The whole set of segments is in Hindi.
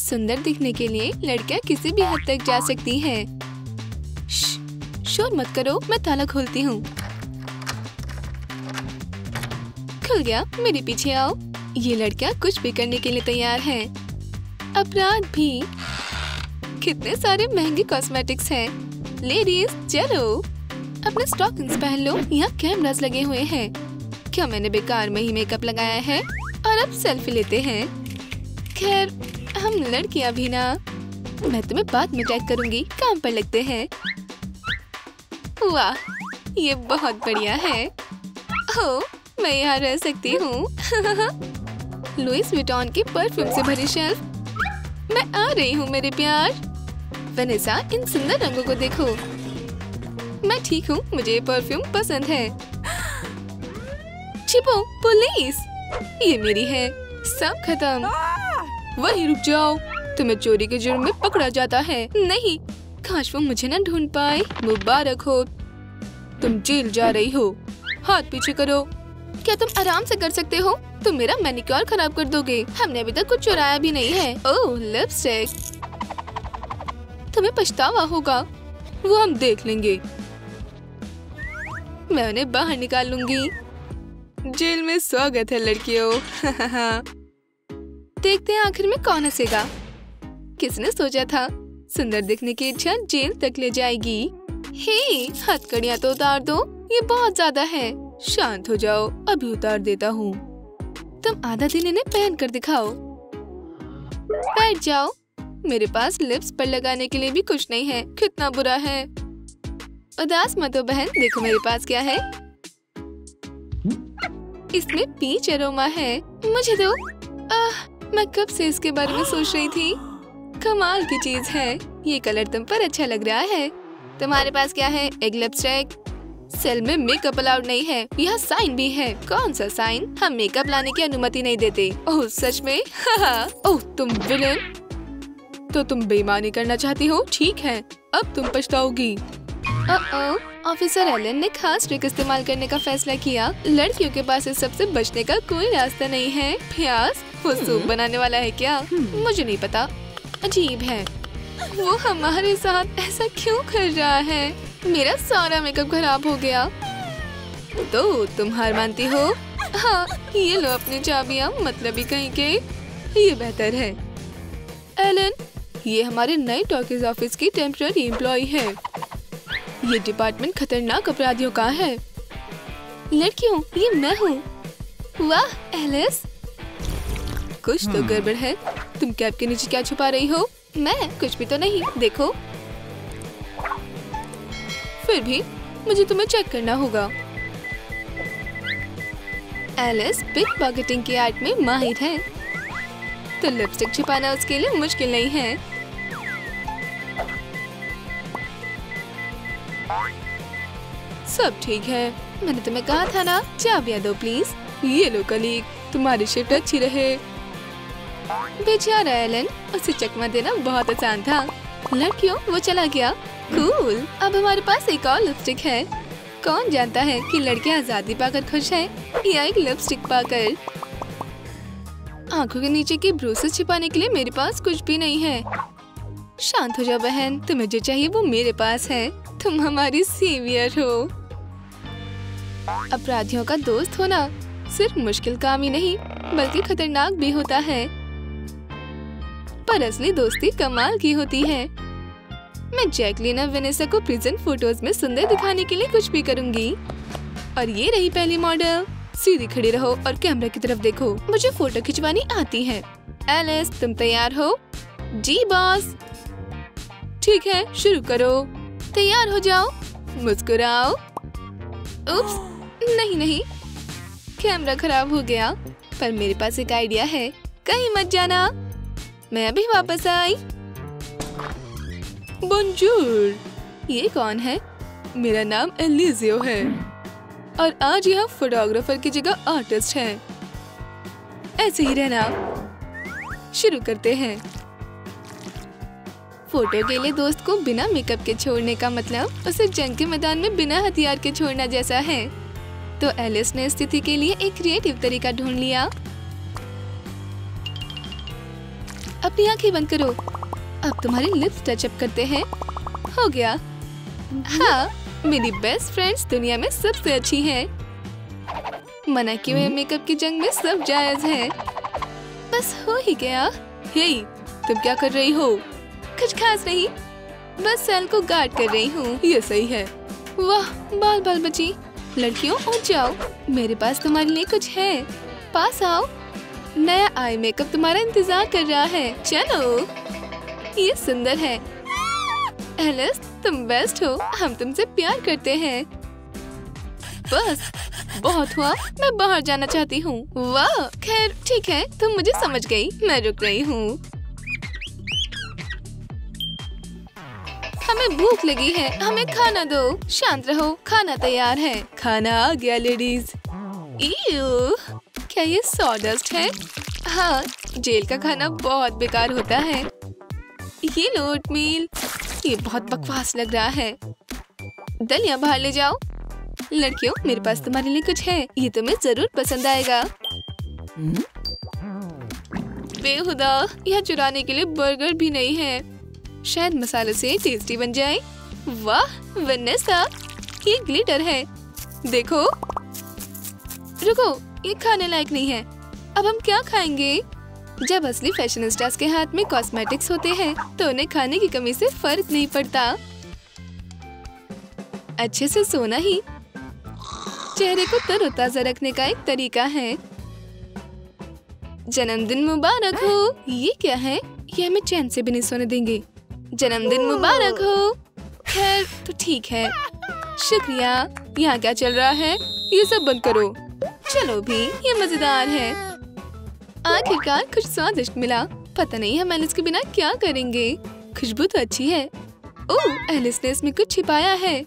सुंदर दिखने के लिए लड़कियाँ किसी भी हद तक जा सकती है। शोर मत करो, मैं ताला खोलती हूँ। खुल गया, मेरे पीछे आओ। ये लड़कियाँ कुछ भी करने के लिए तैयार हैं। अपराध भी। कितने सारे महँगे कॉस्मेटिक्स हैं। लेडीज़ चलो। अपने स्टॉकिंग्स पहन लो, यहाँ कैमराज लगे हुए हैं। क्या मैंने बेकार में ही मेकअप लगाया है? और अब सेल्फी लेते हैं। खैर हम लड़कियाँ भी ना। मैं तुम्हें बाद में टैग करूँगी। काम पर लगते हैं। वाह ये बहुत बढ़िया है। ओ, मैं यहाँ रह सकती हूँ। लुइस विटॉन के परफ्यूम से भरी शेल्फ। मैं आ रही हूँ मेरे प्यार। वनेसा इन सुंदर रंगों को देखो। मैं ठीक हूँ मुझे ये परफ्यूम पसंद है। छिपो पुलिस! ये मेरी है। सब खत्म। वही रुक जाओ। तुम्हें चोरी के जुर्म में पकड़ा जाता है। नहीं, काश वो मुझे न ढूंढ पाए। मुबारक हो। तुम जेल जा रही हो। हाथ पीछे करो। क्या तुम आराम से कर सकते हो? तुम मेरा मैनिक्योर खराब कर दोगे। हमने अभी तक कुछ चुराया भी नहीं है। ओह लिपस्टिक तुम्हें पछतावा होगा। वो हम देख लेंगे। मैं उन्हें बाहर निकाल लूँगी। जेल में स्वागत है, लड़कियों। देखते हैं आखिर में कौन हंसेगा। किसने सोचा था? सुंदर दिखने की इच्छा जेल तक ले जाएगी। हे, हथकड़ियाँ तो उतार दो, ये बहुत ज़्यादा है। शांत हो जाओ, अभी उतार देता हूँ। तुम आधा दिन इन्हें पहन कर दिखाओ। बैठ जाओ। मेरे पास लिप्स पर लगाने के लिए भी कुछ नहीं है, कितना बुरा है। उदास मत हो बहन, देखो मेरे पास क्या है। इसमें पीच अरोमा है, मुझे दो। मैं कब से इसके बारे में सोच रही थी? कमाल की चीज़ है। ये कलर तुम पर अच्छा लग रहा है। तुम्हारे पास क्या है? एक लिपस्टिक सेल में मेकअप अलाउड नहीं है। यह साइन भी है। कौन सा साइन हम मेकअप लाने की अनुमति नहीं देते। ओह, सच में? ओह, तुम विलेन तो तुम बेईमानी करना चाहती हो? ठीक है। अब तुम पछताओगी। ऑफिसर एलन ने खास ट्रिक इस्तेमाल करने का फैसला किया। लड़कियों के पास इस सबसे बचने का कोई रास्ता नहीं है। प्यास? वो सूप बनाने वाला है क्या? मुझे नहीं पता। अजीब है। वो हमारे साथ ऐसा क्यों कर रहा है? मेरा सारा मेकअप खराब हो गया। तो तुम हार मानती हो? हाँ ये लो अपनी चाबियाँ मतलब ही कहीं के। ये बेहतर है। एलन ये हमारे नए टॉकीज ऑफ़िस की टेम्पररी एम्प्लॉय है। ये डिपार्टमेंट खतरनाक अपराधियों का है। लड़कियों ये मैं हूँ। वाह एलिस! कुछ तो गड़बड़ है। तुम कैब के नीचे क्या छुपा रही हो? मैं? कुछ भी तो नहीं। देखो। फिर भी मुझे तुम्हें चेक करना होगा। एलिस पिक पॉकेटिंग की आर्ट में माहिर है। तो लिपस्टिक छिपाना उसके लिए मुश्किल नहीं है। सब ठीक है। मैंने तुम्हें कहा था ना चाबियाँ दो प्लीज़ ये लो कलीग तुम्हारी शिफ्ट अच्छी रहे। बेचारा एलन उसे चकमा देना बहुत आसान था। लड़कियों, वो चला गया। कूल। अब हमारे पास एक और लिपस्टिक है। कौन जानता है कि लड़के आज़ादी पाकर खुश है या एक लिपस्टिक पाकर? आँखों के नीचे की ब्रूसेस छिपाने के लिए मेरे पास कुछ भी नहीं है। शांत हो जाओ बहन, तुम्हें जो चाहिए वो मेरे पास है। तुम हमारी सीवियर हो। अपराधियों का दोस्त होना सिर्फ़ मुश्किल काम ही नहीं, बल्कि खतरनाक भी होता है। पर असली दोस्ती कमाल की होती है। मैं जैकलिन और वेनेसा को प्रेजेंट फ़ोटोज़ में सुंदर दिखाने के लिए कुछ भी करूँगी। और ये रही पहली मॉडल सीधी खड़ी रहो और कैमरा की तरफ़ देखो। मुझे फ़ोटो खिंचवानी आती है। एलिस तुम तैयार हो? जी बॉस ठीक है, शुरू करो। तैयार हो जाओ। मुस्कुराओ। उप्स नहीं नहीं। कैमरा खराब हो गया। पर मेरे पास एक आइडिया है। कहीं मत जाना। मैं अभी वापस आई। बंजूर, ये कौन है? मेरा नाम एलिजियो है। और आज यह फोटोग्राफर की जगह आर्टिस्ट है। ऐसे ही रहना। शुरू करते हैं। फ़ोटो के लिए दोस्त को बिना मेकअप के छोड़ने का मतलब उसे जंग के मैदान में बिना हथियार के छोड़ना जैसा है। तो एलिस ने स्थिति के लिए एक क्रिएटिव तरीका ढूंढ लिया। अपनी आँखें बंद करो। अब तुम्हारे लिप्स टचअप करते हैं। हो गया। हाँ मेरी बेस्ट फ्रेंड्स दुनिया में सबसे अच्छी है। मना किए हुए मेकअप की जंग में सब जायज़ है। बस हो ही गया। हे तुम क्या कर रही हो? कुछ खास नहीं। बस सेल को गार्ड कर रही हूँ। ये सही है। वाह बाल बाल बची लड़कियों उठ जाओ। मेरे पास तुम्हारे लिए कुछ है। पास आओ। नया आई मेकअप तुम्हारा इंतज़ार कर रहा है। चलो। ये सुंदर है। एलिस, तुम बेस्ट हो। हम तुमसे प्यार करते हैं। बस, बहुत हुआ। मैं बाहर जाना चाहती हूँ। वाह, खैर, ठीक है। तुम मुझे समझ गई। मैं रुक रही हूँ। हमें भूख लगी है। हमें खाना दो। शांत रहो। खाना तैयार है। खाना आ गया, लेडीज़। क्या ये सॉडस्ट है? हाँ जेल का खाना बहुत बेकार होता है। ये लो मील ये बहुत बकवास लग रहा है। दलिया बाहर ले जाओ। लड़कियों, मेरे पास तुम्हारे लिए कुछ है। ये तुम्हें ज़रूर पसंद आएगा। बेहुदा, यहाँ चुराने के लिए बर्गर भी नहीं है। शायद मसाले से टेस्टी बन जाए। वाह वनेसा ये ग्लिटर है। देखो। रुको। ये खाने लायक नहीं है। अब हम क्या खाएँगे? जब असली फ़ैशन स्टार्स के हाथ में कॉस्मेटिक्स होते हैं तो उन्हें खाने की कमी से फ़र्क नहीं पड़ता। अच्छे से सोना ही। चेहरे को तरोताजा रखने का एक तरीका है। जन्मदिन मुबारक हो। ये क्या है? ये हमें चैन से भी नहीं सोने देंगे। जन्मदिन मुबारक हो। खैर तो ठीक है। शुक्रिया। यहाँ क्या चल रहा है? ये सब बंद करो। चलो भी, ये मज़ेदार है। आखिरकार कुछ स्वादिष्ट मिला। पता नहीं हम एलिस के बिना क्या करेंगे। खुशबू तो अच्छी है। ओह, एलिस ने इसमें कुछ छिपाया है।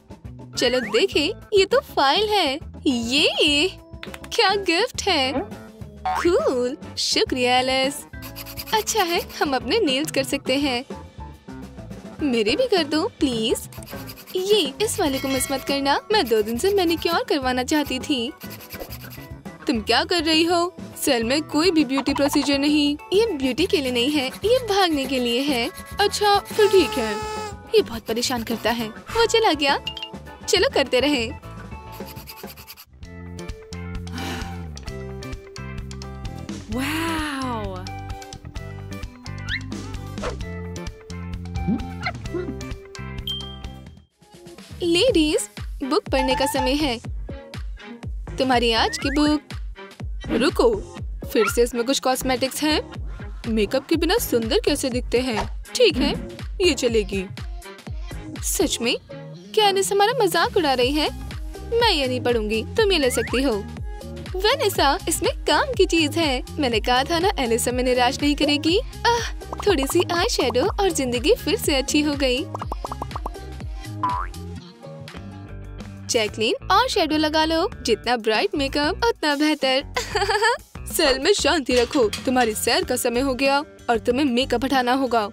चलो देखे, ये तो फ़ाइल है। ये, क्या गिफ्ट है। कूल, शुक्रिया एलिस। अच्छा है, हम अपने नेल्स कर सकते हैं। मेरे भी कर दो, प्लीज़। ये, इस वाले को मिस मत करना। मैं दो दिन से मैनिक्योर करवाना चाहती थी। तुम क्या कर रही हो? सेल में कोई भी ब्यूटी प्रोसीजर नहीं। ये ब्यूटी के लिए नहीं है ये भागने के लिए है। अच्छा फिर ठीक है। ये बहुत परेशान करता है। वो चला गया। चलो करते रहे। लेडीज़ बुक पढ़ने का समय है। तुम्हारी आज की बुक रुको फिर से इसमें कुछ कॉस्मेटिक्स हैं। मेकअप के बिना सुंदर कैसे दिखते हैं? ठीक है ये चलेगी। सच में? क्या एलिस हमारा मज़ाक उड़ा रही है? मैं ये नहीं पढ़ूँगी तुम ये ले सकती हो। वेनेसा इसमें काम की चीज़ है। मैंने कहा था ना एलिसा में निराश नहीं करेगी। आह, थोड़ी सी आई शेडो और ज़िंदगी फिर से अच्छी हो गई। जैकलीन और शेडो लगा लो। जितना ब्राइट मेकअप, उतना बेहतर। सेल में शांति रखो। तुम्हारी सैर का समय हो गया और तुम्हें मेकअप हटाना होगा।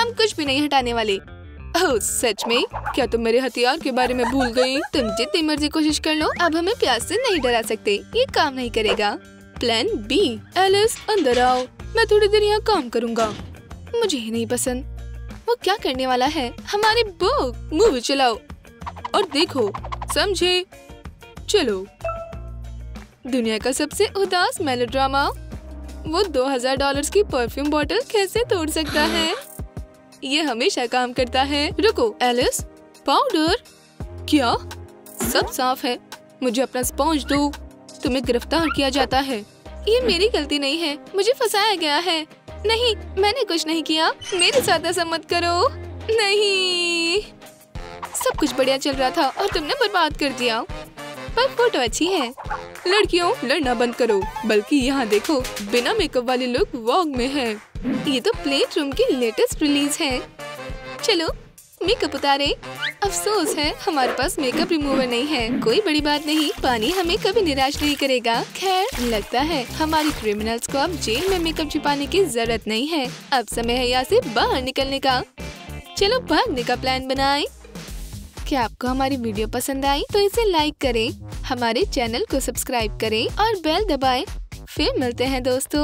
हम कुछ भी नहीं हटाने वाले। ओह, सच में? क्या तुम मेरे हथियार के बारे में भूल गई? तुम जितनी मर्ज़ी कोशिश कर लो, अब हमें प्यास से नहीं डरा सकते। ये काम नहीं करेगा। प्लान बी एलिस अंदर आओ। मैं थोड़ी देर यहाँ काम करूँगा। मुझे ही नहीं पसंद। वो क्या करने वाला है? हमारी बुक मूवी चलाओ। और देखो। समझे। चलो। दुनिया का सबसे उदास मेलोड्रामा वो 2000 डॉलर्स की परफ्यूम बोतल कैसे तोड़ सकता है? ये हमेशा काम करता है। रुको एलिस पाउडर क्या? सब साफ़ है। मुझे अपना स्पॉन्ज दो। तुम्हें गिरफ़्तार किया जाता है। ये मेरी गलती नहीं है। मुझे फंसाया गया है। नहीं, मैंने कुछ नहीं किया। मेरे साथ ऐसा मत करो। नहीं। सब कुछ बढ़िया चल रहा था और तुमने बर्बाद कर दिया। पर फ़ोटो अच्छी है। लड़कियों, लड़ना बंद करो। बल्कि यहाँ देखो, बिना मेकअप वाले लोग वॉग में है। ये तो प्लेट रूम की लेटेस्ट रिलीज़ है। चलो मेकअप उतारे। अफसोस है, हमारे पास मेकअप रिमूवर नहीं है। कोई बड़ी बात नहीं, पानी हमें कभी निराश नहीं करेगा। खैर, लगता है, हमारी क्रिमिनल्स को अब जेल में मेकअप छिपाने की ज़रूरत नहीं है। अब समय है यहाँ से बाहर निकलने का। चलो, भागने का प्लान बनाए। क्या आपको हमारी वीडियो पसंद आई तो इसे लाइक करें, हमारे चैनल को सब्सक्राइब करें और बेल दबाएँ। फिर मिलते हैं दोस्तों